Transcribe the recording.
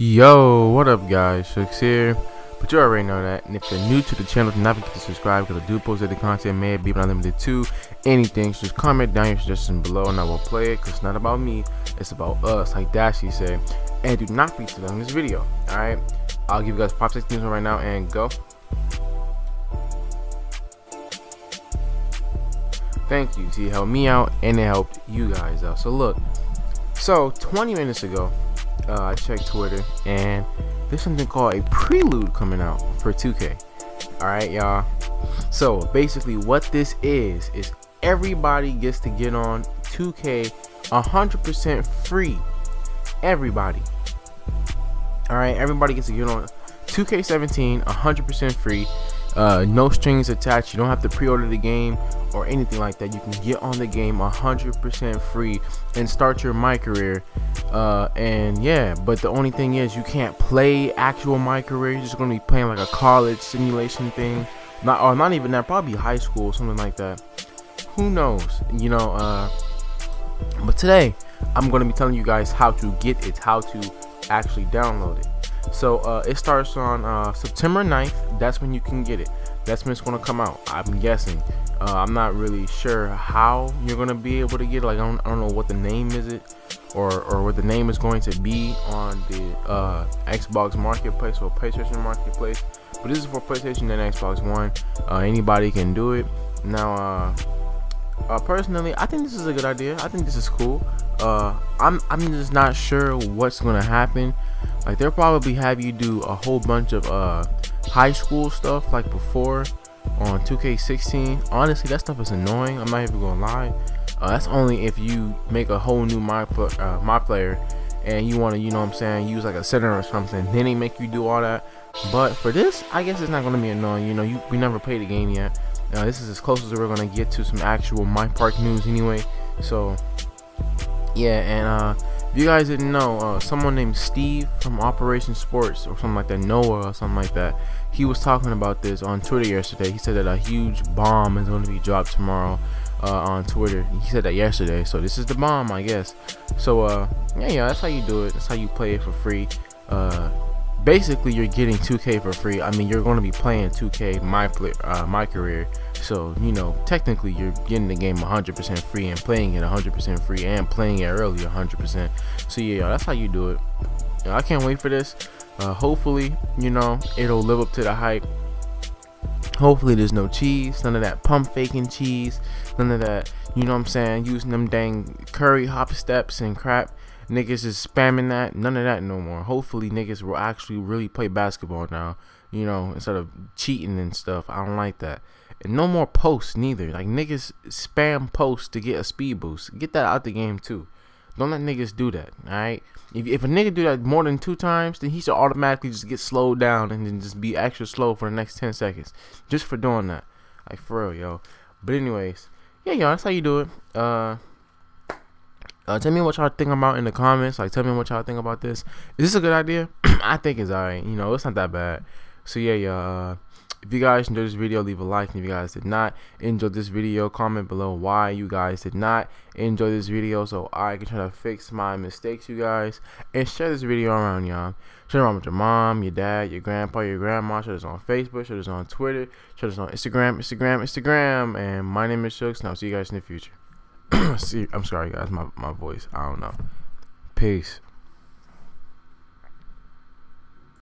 Yo, what up guys, Shooks here. But you already know that. And if you're new to the channel, do not forget to subscribe because I do post the content may be unlimited to anything. So just comment down your suggestion below and I will play it because it's not about me, it's about us, like Dashie said. And do not forget to like this video. Alright? I'll give you guys 5 seconds right now and go. Thank you. It helped me out and it helped you guys out. So look, so 20 minutes ago, uh, I checked Twitter and there's something called a prelude coming out for 2K. Alright, y'all. So basically, what this is, is everybody gets to get on 2K 100% free. Everybody. Alright, everybody gets to get on 2K17 100% free. Uh, no strings attached. You don't have to pre-order the game or anything like that. You can get on the game 100% free and start your my career. Uh, and yeah, but the only thing is you can't play actual my career. You're just gonna be playing like a college simulation thing. Not or not even that. Probably high school, something like that. Who knows? You know. Uh, but today I'm gonna be telling you guys how to get it, how to actually download it. So uh, it starts on uh, September 9th. That's when you can get it. That's when it's gonna come out. I'm guessing. Uh, I'm not really sure how you're gonna be able to get it. Like I don't, I don't know what the name is it, or or what the name is going to be on the uh, Xbox Marketplace or PlayStation Marketplace. But this is for PlayStation and Xbox One. Uh, anybody can do it. Now, uh, personally, I think this is a good idea. I think this is cool. Uh, I'm I'm just not sure what's gonna happen. Like they'll probably have you do a whole bunch of uh high school stuff like before on 2K16. Honestly, that stuff is annoying. I'm not even gonna lie. Uh, that's only if you make a whole new my uh, my player and you want to, you know what I'm saying, use like a center or something. Then they make you do all that. But for this, I guess it's not gonna be annoying. You know, you we never played the game yet. Uh, this is as close as we're gonna get to some actual my park news anyway. So yeah, and uh, if you guys didn't know, uh, someone named Steve from Operation Sports or something like that, Noah or something like that, he was talking about this on Twitter yesterday. He said that a huge bomb is going to be dropped tomorrow uh, on Twitter. He said that yesterday, so this is the bomb, I guess. So uh, yeah, yeah, that's how you do it. That's how you play it for free. Uh, basically you're getting 2K for free. I mean, you're going to be playing 2K my uh, my career. So you know, technically you're getting the game 100% free and playing it 100% free and playing it early 100%. So yeah, that's how you do it. I can't wait for this. Uh, hopefully, you know, it'll live up to the hype. Hopefully there's no cheese, none of that pump faking cheese, none of that, you know what I'm saying, using them dang curry hop steps and crap niggas is spamming that. None of that no more. Hopefully niggas will actually really play basketball now. You know, instead of cheating and stuff. I don't like that. And no more posts neither. Like niggas spam posts to get a speed boost. Get that out the game too. Don't let niggas do that. Alright? If, if a nigga do that more than two times, then he should automatically just get slowed down and then just be extra slow for the next 10 seconds. Just for doing that. Like for real, yo. But anyways, yeah, y'all, that's how you do it. Uh uh, tell me what y'all think about in the comments. Like, tell me what y'all think about this. Is this a good idea? I think it's alright. You know, it's not that bad. So yeah, y'all. Uh, if you guys enjoyed this video, leave a like. And if you guys did not enjoy this video, comment below why you guys did not enjoy this video so I can try to fix my mistakes, you guys. And share this video around, y'all. Share it around with your mom, your dad, your grandpa, your grandma. Share this on Facebook. Share this on Twitter. Share this on Instagram, Instagram, Instagram. And my name is Shooks, and I'll see you guys in the future. See, I'm sorry, guys. My my voice. I don't know. Peace.